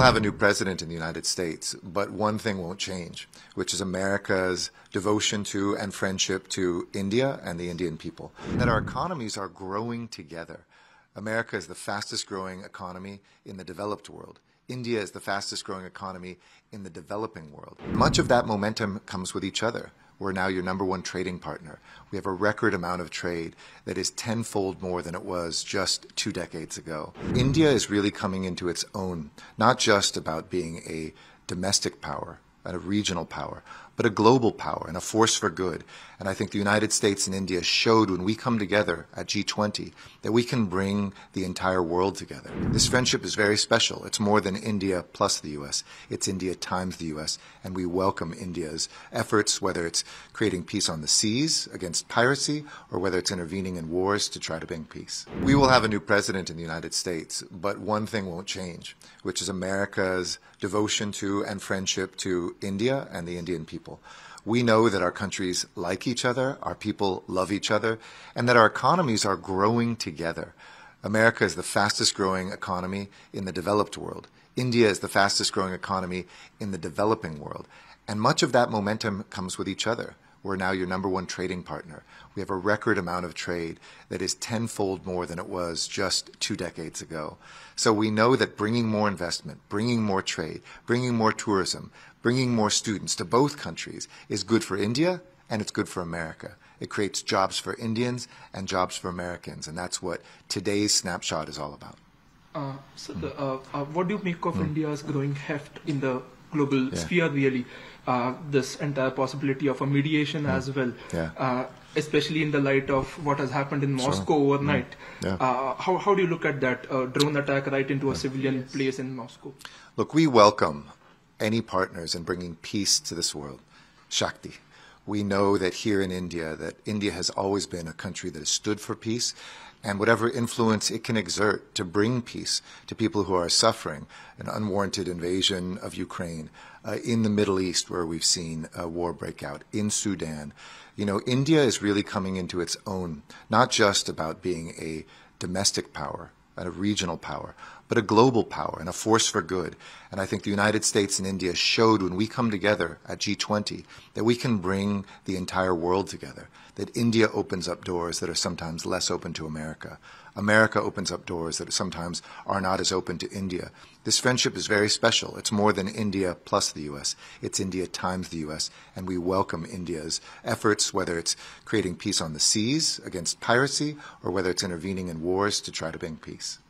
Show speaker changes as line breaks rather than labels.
will have a new president in the United States, but one thing won't change, which is America's devotion to and friendship to India and the Indian people. That our economies are growing together. America is the fastest growing economy in the developed world. India is the fastest growing economy in the developing world. Much of that momentum comes with each other. We're now your number one trading partner. We have a record amount of trade that is tenfold more than it was just two decades ago. India is really coming into its own, not just about being a domestic power, a regional power, but a global power and a force for good. And I think the United States and India showed when we come together at G20 that we can bring the entire world together. This friendship is very special. It's more than India plus the U.S. It's India times the U.S. And we welcome India's efforts, whether it's creating peace on the seas against piracy or whether it's intervening in wars to try to bring peace. We will have a new president in the United States, but one thing won't change, which is America's devotion to and friendship to India and the Indian people. We know that our countries like each other, our people love each other, and that our economies are growing together. America is the fastest growing economy in the developed world. India is the fastest growing economy in the developing world. And much of that momentum comes with each other. We're now your number one trading partner. We have a record amount of trade that is tenfold more than it was just two decades ago. So we know that bringing more investment, bringing more trade, bringing more tourism, bringing more students to both countries is good for India and it's good for America. It creates jobs for Indians and jobs for Americans, and that's what today's snapshot is all about.
Uh, so, the, uh, uh, what do you make of mm. India's growing heft in the global yeah. sphere, really? Uh, this entire possibility of a mediation mm. as well,
yeah.
Uh, especially in the light of what has happened in Moscow sure. overnight.
Mm. Yeah. Uh,
how, how do you look at that drone attack right into a civilian place in Moscow?
Look, we welcome any partners in bringing peace to this world. Shakti. We know that here in India, that India has always been a country that has stood for peace and whatever influence it can exert to bring peace to people who are suffering an unwarranted invasion of Ukraine, uh, in the Middle East where we've seen a war break out, in Sudan. You know, India is really coming into its own, not just about being a domestic power, but a regional power, but a global power and a force for good. And I think the United States and India showed when we come together at G20 that we can bring the entire world together, that India opens up doors that are sometimes less open to America. America opens up doors that sometimes are not as open to India. This friendship is very special. It's more than India plus the U.S. It's India times the U.S. And we welcome India's efforts, whether it's creating peace on the seas against piracy or whether it's intervening in wars to try to bring peace.